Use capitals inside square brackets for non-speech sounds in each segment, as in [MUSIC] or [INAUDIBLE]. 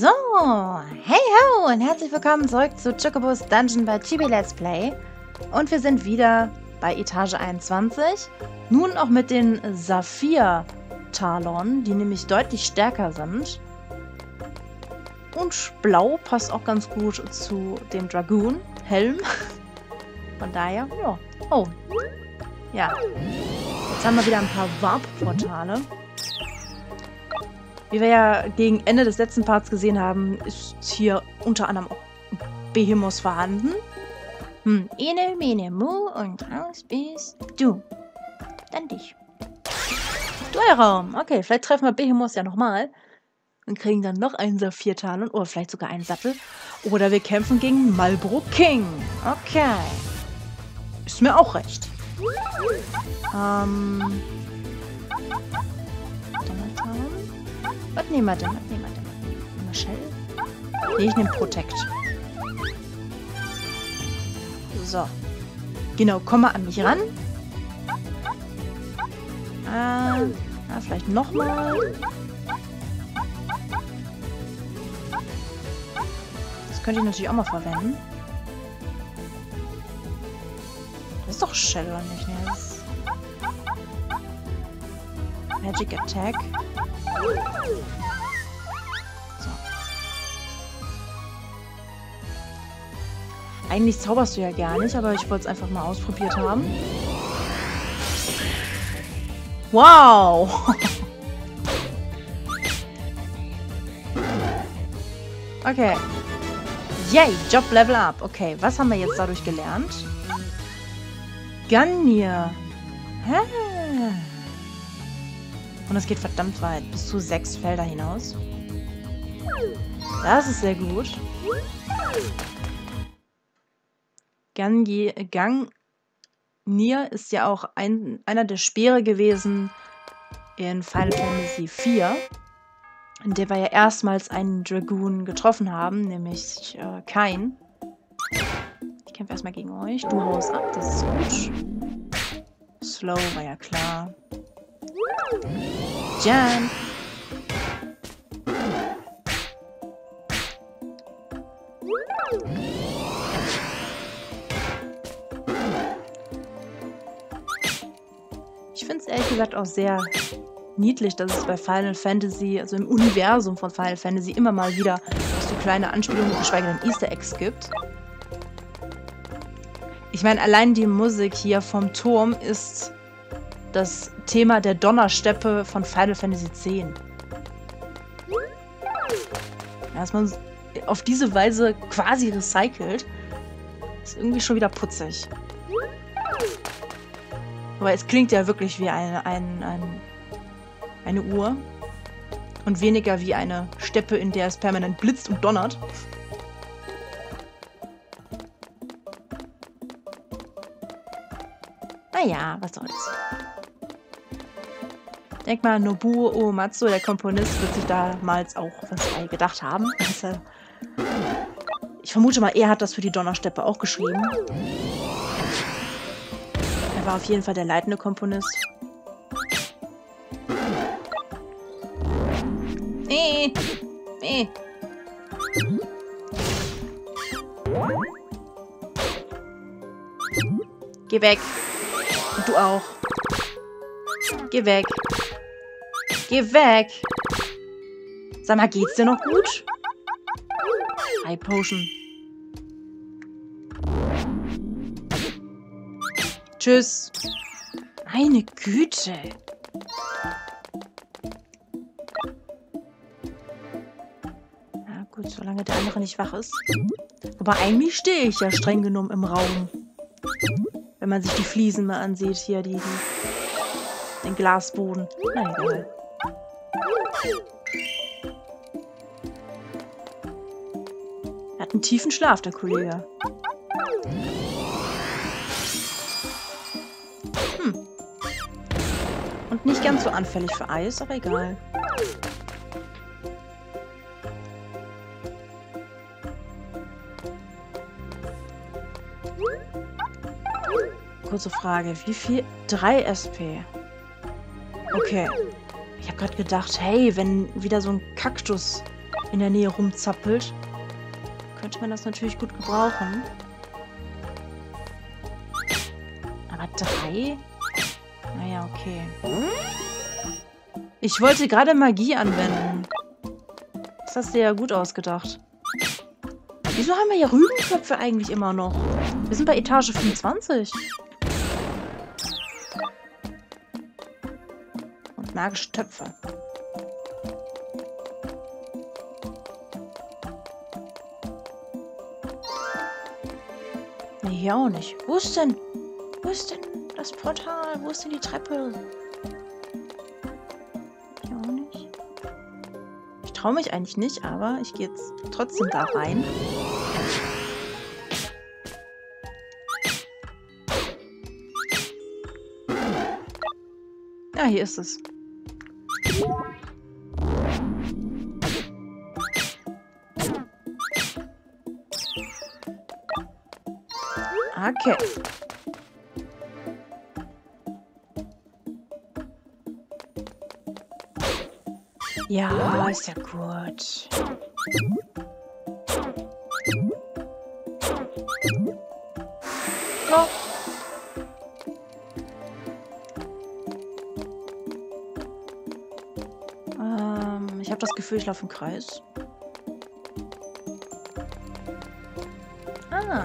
So, hey ho und herzlich willkommen zurück zu Chocobos Dungeon bei Chibi Let's Play. Und wir sind wieder bei Etage 21. Nun auch mit den Saphir-Talon, die nämlich deutlich stärker sind. Und Blau passt auch ganz gut zu dem Dragoon-Helm. [LAUGHS] Von daher, ja. Oh. Ja. Jetzt haben wir wieder ein paar Warp-Portale. Wie wir ja gegen Ende des letzten Parts gesehen haben, ist hier unter anderem auch Behemoth vorhanden. Hm, ene, mene, mu und raus bist du. Dann dich. Duellraum. Okay, vielleicht treffen wir Behemoth ja nochmal. Und kriegen dann noch einen Saphir-Talon oder vielleicht sogar einen Sattel. Oder wir kämpfen gegen Malbro King. Okay. Ist mir auch recht. Ähm... Was nehmen wir denn? Was nehmen wir denn? Nehmen Shell? Nee, ich nehme Protect. So. Genau, komm mal an mich ran. Ah, ah vielleicht nochmal. Das könnte ich natürlich auch mal verwenden. Das ist doch Shell, oder nicht? Das Magic Attack. So. Eigentlich zauberst du ja gar nicht, aber ich wollte es einfach mal ausprobiert haben. Wow! [LAUGHS] okay. Yay, Job Level Up. Okay, was haben wir jetzt dadurch gelernt? Gannier. Hä? Und es geht verdammt weit. Bis zu sechs Felder hinaus. Das ist sehr gut. Gangier ist ja auch ein, einer der Speere gewesen in Final Fantasy IV, in der wir ja erstmals einen Dragoon getroffen haben, nämlich äh, Kain. Ich kämpfe erstmal gegen euch. Du haust ab, das ist gut. Slow war ja klar. Jan! Ich finde es ehrlich gesagt auch sehr niedlich, dass es bei Final Fantasy, also im Universum von Final Fantasy, immer mal wieder so kleine Anspielungen, geschweige denn Easter Eggs gibt. Ich meine, allein die Musik hier vom Turm ist das Thema der Donnersteppe von Final Fantasy X. Dass man auf diese Weise quasi recycelt, ist irgendwie schon wieder putzig. Aber es klingt ja wirklich wie eine, ein, ein, eine Uhr. Und weniger wie eine Steppe, in der es permanent blitzt und donnert. Naja, was soll's. Denk mal, Nobuo Uematsu, der Komponist, wird sich damals auch was bei gedacht haben. Also, ich vermute mal, er hat das für die Donnersteppe auch geschrieben. Er war auf jeden Fall der leitende Komponist. Nee. Nee. Geh weg. Und du auch. Geh weg. Geh weg. Sag mal, geht's dir noch gut? High Potion. Tschüss. Meine Güte. Ja gut, solange der andere nicht wach ist. Aber eigentlich stehe ich ja streng genommen im Raum. Wenn man sich die Fliesen mal ansieht, hier, die, die den Glasboden. Na egal. Hat einen tiefen Schlaf, der Kollege. Hm. Und nicht ganz so anfällig für Eis, aber egal. Kurze Frage. Wie viel? 3 SP. Okay. Ich habe gerade gedacht, hey, wenn wieder so ein Kaktus in der Nähe rumzappelt, könnte man das natürlich gut gebrauchen. Aber drei? Naja, okay. Ich wollte gerade Magie anwenden. Das hast du ja gut ausgedacht. Wieso haben wir hier Rübenköpfe eigentlich immer noch? Wir sind bei Etage 25. Und magische Töpfe. Hier auch nicht. Wo ist denn? Wo ist denn das Portal? Wo ist denn die Treppe? Hier auch nicht. Ich traue mich eigentlich nicht, aber ich gehe jetzt trotzdem da rein. Ja, hier ist es. Okay. Ja, ist ja gut. Ja. Ähm, ich habe das Gefühl, ich laufe im Kreis. Ah.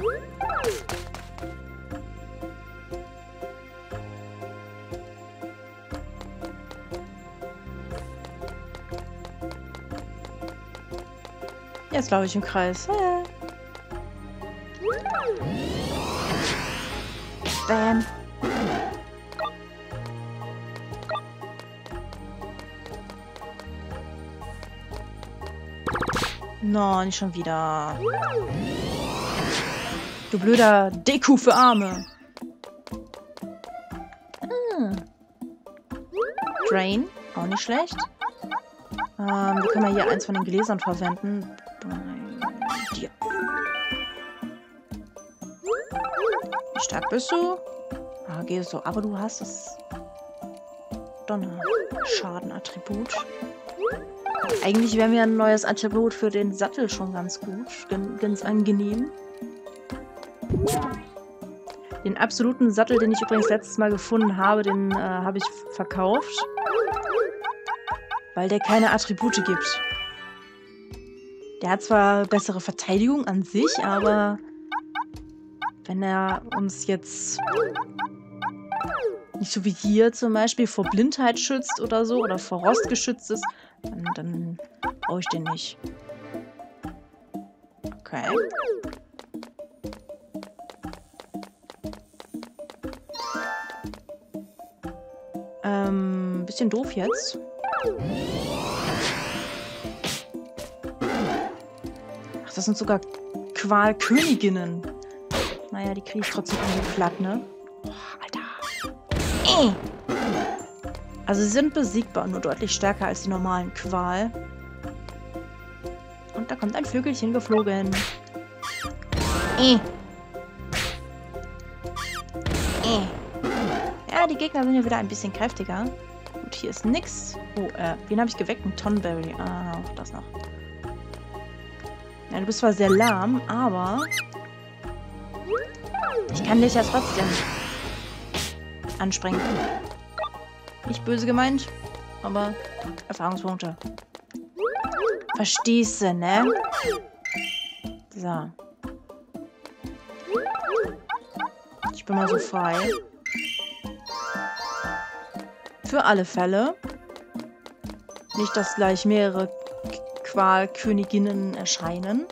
Jetzt laufe ich im Kreis. Äh. Bam. No, nicht schon wieder. Du blöder Deku für Arme. Ah. Drain, auch nicht schlecht. Ähm, wir können mal hier eins von den Gläsern verwenden. Bei dir. Wie stark bist du? Ah, gehst so. Aber du hast das Donner-Schaden-Attribut. Eigentlich wäre mir ein neues Attribut für den Sattel schon ganz gut. Ganz angenehm. Den absoluten Sattel, den ich übrigens letztes Mal gefunden habe, den äh, habe ich verkauft. Weil der keine Attribute gibt. Der hat zwar bessere Verteidigung an sich, aber wenn er uns jetzt nicht so wie hier zum Beispiel vor Blindheit schützt oder so oder vor Rost geschützt ist, dann, dann brauche ich den nicht. Okay. Ähm, bisschen doof jetzt. Ach, das sind sogar Qualköniginnen. Naja, die kriege ich trotzdem irgendwie platt, ne? Oh, Alter. Äh. Also sie sind besiegbar, nur deutlich stärker als die normalen Qual. Und da kommt ein Vögelchen geflogen. Äh. Äh. Ja, die Gegner sind ja wieder ein bisschen kräftiger. Gut, hier ist nix. Oh, äh, wen habe ich geweckt? Ein Tonberry. Ah, auch das noch. Ja, du bist zwar sehr lahm, aber... Ich kann dich ja trotzdem anspringen. Nicht böse gemeint, aber Erfahrungspunkte. Verstehst du, ne? So. Ich bin mal so frei. Für alle Fälle. Nicht, dass gleich mehrere Qualköniginnen erscheinen.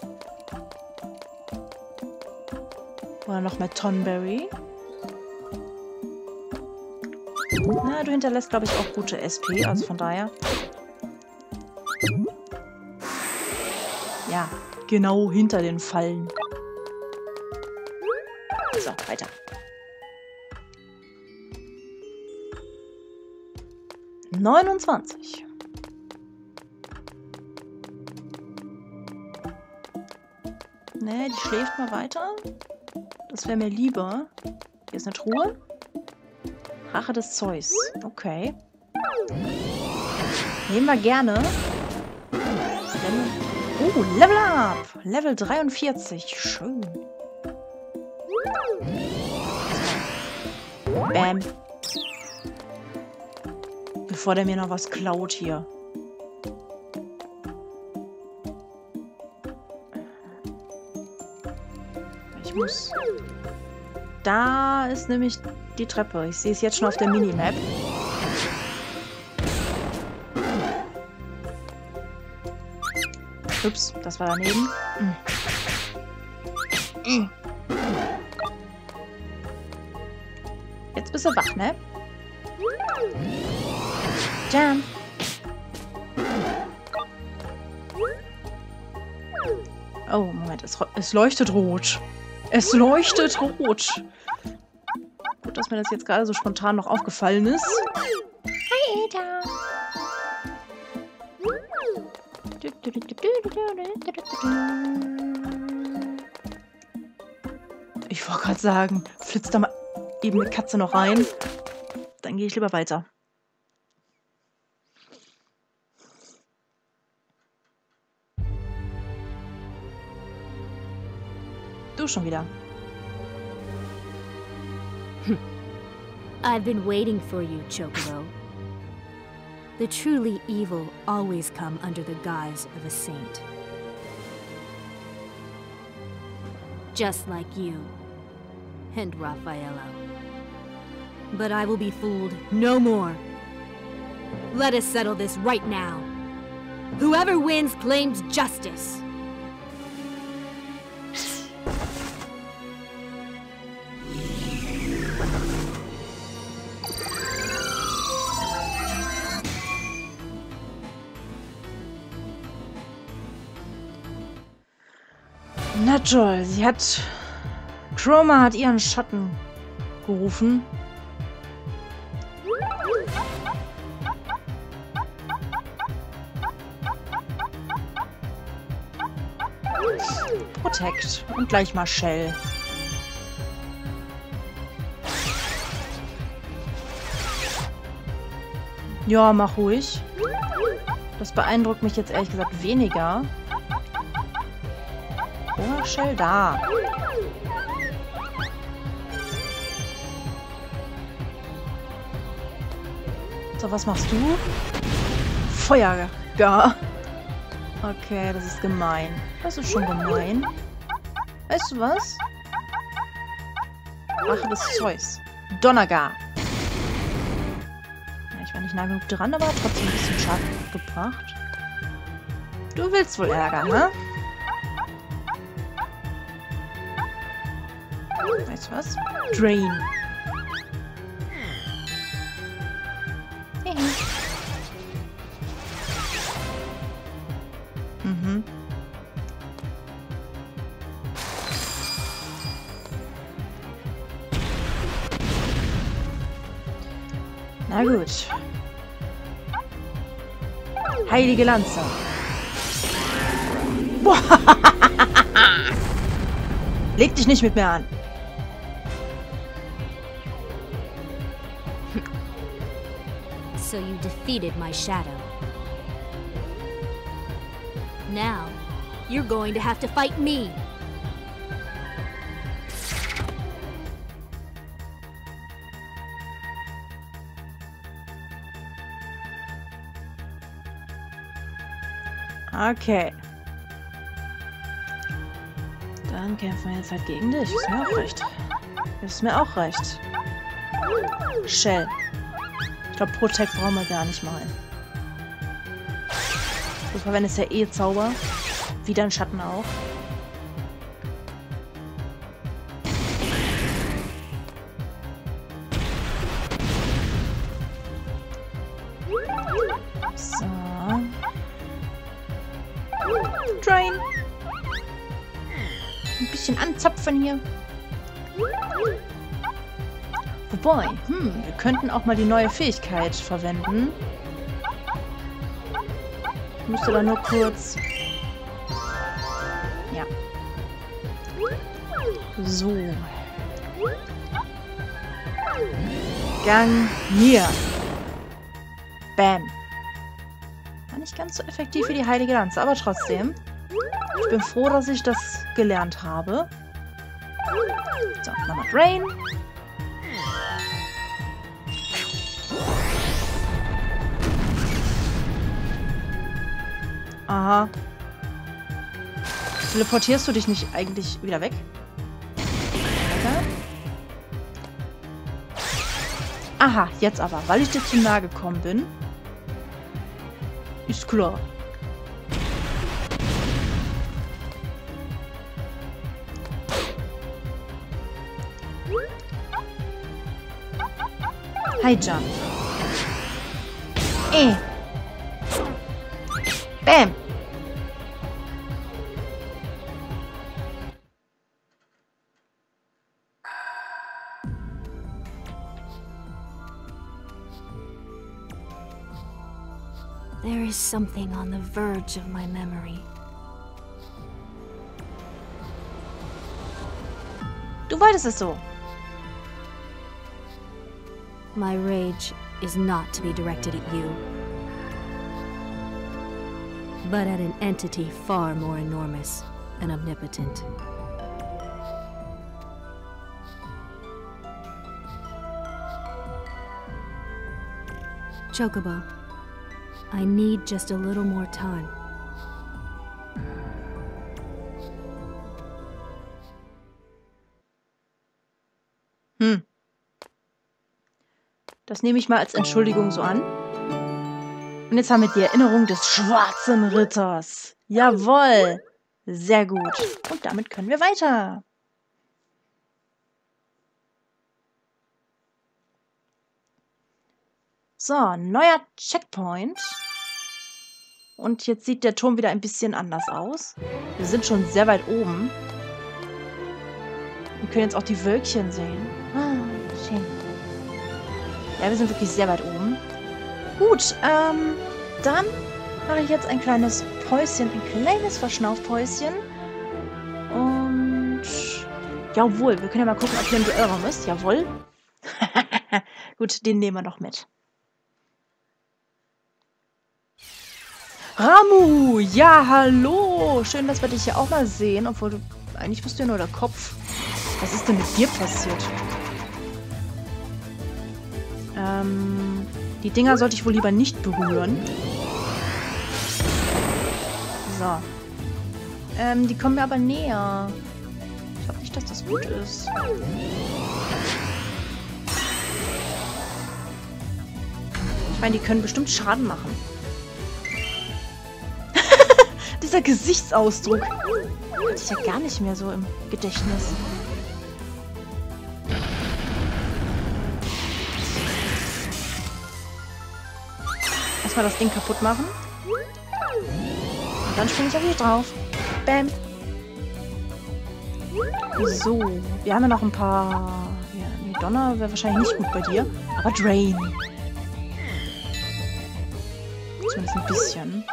Oder noch mehr Tonberry. Na, du hinterlässt, glaube ich, auch gute SP, also von daher. Ja, genau hinter den Fallen. So, weiter. Neunundzwanzig. Ne, die schläft mal weiter. Das wäre mir lieber. Hier ist eine Truhe. Rache des Zeus. Okay. Nehmen wir gerne. Oh, Level Up! Level 43. Schön. Bam. Bevor der mir noch was klaut hier. Ich muss... Da ist nämlich die Treppe. Ich sehe es jetzt schon auf der Minimap. Ups, das war daneben. Jetzt bist du wach, ne? Jam. Oh, Moment, es, es leuchtet rot. Es leuchtet rot. Gut, dass mir das jetzt gerade so spontan noch aufgefallen ist. Hi, Eta. Ich wollte gerade sagen, flitzt da mal eben eine Katze noch rein. Dann gehe ich lieber weiter. Schon hmm. wieder. I've been waiting for you, Chocobo. The truly evil always come under the guise of a saint. Just like you. And Raffaello. But I will be fooled no more. Let us settle this right now. Whoever wins claims justice. Toll, sie hat... Chroma hat ihren Schatten gerufen. Protect. Und gleich mal Shell. Ja, mach ruhig. Das beeindruckt mich jetzt ehrlich gesagt weniger. Oh, Shell da. So, was machst du? Feuer. Ja. Okay, das ist gemein. Das ist schon gemein. Weißt du was? Rache des Zeus. Donnergar. Ja, ich war nicht nah genug dran, aber trotzdem ein bisschen Schaden gebracht. Du willst wohl Ärger, ne? Du was? Drain. mhm. Na gut. Heilige Lanze. [LAUGHS] Boah. [LAUGHS] Leg dich nicht mit mir an. So you defeated my shadow. Now, you're going to have to fight me. Okay. Dann kämpfen wir jetzt halt gegen dich. Ist mir auch recht. Ist mir auch recht. Shell. Glaube, Protect brauchen wir gar nicht mal. Du verwendest ja eh Zauber. Wie dein Schatten auch. Wobei, hm, wir könnten auch mal die neue Fähigkeit verwenden. Ich müsste da nur kurz... Ja. So. Gang mir. Bam. War nicht ganz so effektiv wie die Heilige Lanze, aber trotzdem. Ich bin froh, dass ich das gelernt habe. So, nochmal Drain. Aha. Teleportierst du dich nicht eigentlich wieder weg? Weiter. Aha, jetzt aber, weil ich dir zu nahe gekommen bin. Ist klar. High Jump. Eh. Bam. There is something on the verge of my memory. Du wolltest es so. My rage is not to be directed at you, but at an entity far more enormous and omnipotent. Chocobo, I need just a little more time. Hm. Das nehme ich mal als Entschuldigung so an. Und jetzt haben wir die Erinnerung des schwarzen Ritters. Jawohl. Sehr gut. Und damit können wir weiter. So, neuer Checkpoint. Und jetzt sieht der Turm wieder ein bisschen anders aus. Wir sind schon sehr weit oben. Wir können jetzt auch die Wölkchen sehen. Ah, schön. Ja, wir sind wirklich sehr weit oben. Gut, ähm, dann mache ich jetzt ein kleines Päuschen, ein kleines Verschnaufpäuschen. Und jawohl, wir können ja mal gucken, ob hier ein Duellraum ist. Jawohl. [LAUGHS] Gut, den nehmen wir noch mit. Ramu, ja, hallo. Schön, dass wir dich hier auch mal sehen, obwohl du, eigentlich bist du ja nur der Kopf. Was ist denn mit dir passiert? Ähm, die Dinger sollte ich wohl lieber nicht berühren. So. Ähm, die kommen mir aber näher. Ich glaube nicht, dass das gut ist. Ich meine, die können bestimmt Schaden machen. Dieser Gesichtsausdruck. Hatte ich ja gar nicht mehr so im Gedächtnis. Erstmal das Ding kaputt machen. Und dann springe ich auf dich drauf. Bam. So, wir haben ja noch ein paar... Ja, nee, Donner wäre wahrscheinlich nicht gut bei dir. Aber Drain. Zumindest ein bisschen.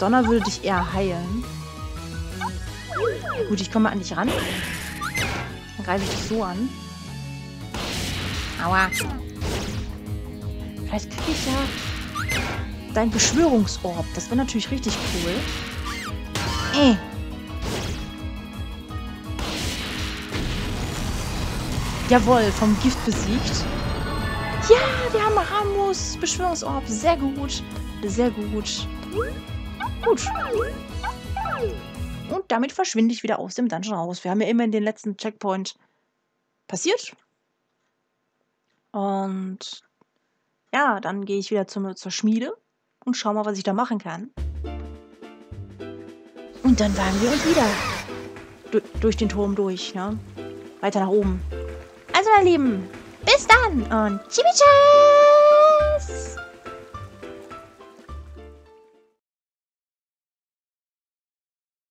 Donner würde dich eher heilen. Gut, ich komme an dich ran. Dann greife ich dich so an. Aua. Vielleicht kriege ich ja dein Beschwörungsorb. Das wäre natürlich richtig cool. Äh. Jawohl, vom Gift besiegt. Ja, wir haben Ramus Beschwörungsorb. Sehr gut. Sehr gut. Gut. Und damit verschwinde ich wieder aus dem Dungeon raus. Wir haben ja immerhin den letzten Checkpoint passiert. Und ja, dann gehe ich wieder zum, zur Schmiede und schau mal, was ich da machen kann. Und dann wagen wir uns wieder du durch den Turm durch, ne? Weiter nach oben. Also, meine Lieben, bis dann und Chimicha!